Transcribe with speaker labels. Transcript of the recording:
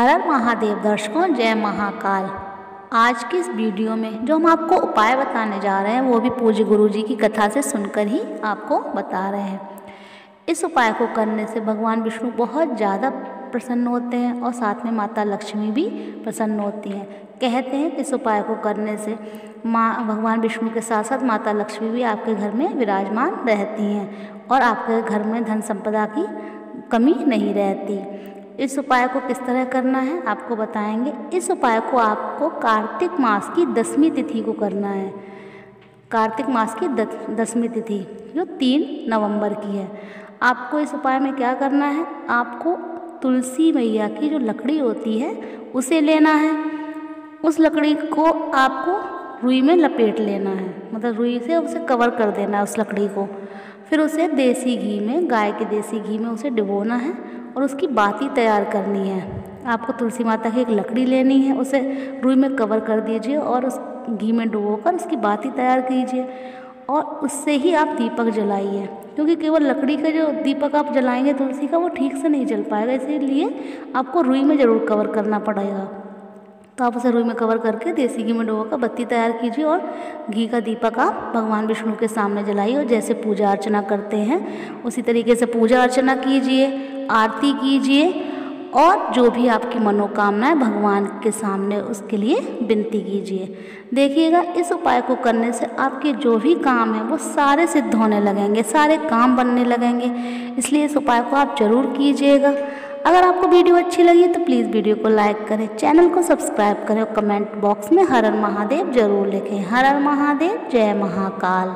Speaker 1: हर महादेव दर्शकों, जय महाकाल। आज की इस वीडियो में जो हम आपको उपाय बताने जा रहे हैं, वो भी पूज्य गुरु जी की कथा से सुनकर ही आपको बता रहे हैं। इस उपाय को करने से भगवान विष्णु बहुत ज़्यादा प्रसन्न होते हैं और साथ में माता लक्ष्मी भी प्रसन्न होती हैं। कहते हैं इस उपाय को करने से माँ, भगवान विष्णु के साथ साथ माता लक्ष्मी भी आपके घर में विराजमान रहती हैं और आपके घर में धन संपदा की कमी नहीं रहती। इस उपाय को किस तरह करना है, आपको बताएँगे। इस उपाय को आपको कार्तिक मास की दसवीं तिथि को करना है। कार्तिक मास की दसवीं तिथि, जो तीन नवंबर की है। आपको इस उपाय में क्या करना है, आपको तुलसी मैया की जो लकड़ी होती है, उसे लेना है। उस लकड़ी को आपको रुई में लपेट लेना है। मतलब रुई से उसे कवर कर देना है उस लकड़ी को। फिर उसे देसी घी में, गाय के देसी घी में उसे डिबोना है और उसकी बाती तैयार करनी है। आपको तुलसी माता की एक लकड़ी लेनी है, उसे रुई में कवर कर दीजिए और उस घी में डुबोकर उसकी बाती तैयार कीजिए और उससे ही आप दीपक जलाइए। क्योंकि केवल लकड़ी का जो दीपक आप जलाएँगे तुलसी का, वो ठीक से नहीं जल पाएगा, इसीलिए आपको रुई में ज़रूर कवर करना पड़ेगा। तो आप उसे रुई में कवर करके देसी घी में डुबोकर बत्ती तैयार कीजिए और घी का दीपक आप भगवान विष्णु के सामने जलाइए और जैसे पूजा अर्चना करते हैं, उसी तरीके से पूजा अर्चना कीजिए, आरती कीजिए और जो भी आपकी मनोकामनाएँ भगवान के सामने उसके लिए विनती कीजिए। देखिएगा, इस उपाय को करने से आपके जो भी काम हैं वो सारे सिद्ध होने लगेंगे, सारे काम बनने लगेंगे। इसलिए इस उपाय को आप ज़रूर कीजिएगा। अगर आपको वीडियो अच्छी लगी तो प्लीज़ वीडियो को लाइक करें, चैनल को सब्सक्राइब करें और कमेंट बॉक्स में हर हर महादेव ज़रूर लिखें। हर हर महादेव, जय महाकाल।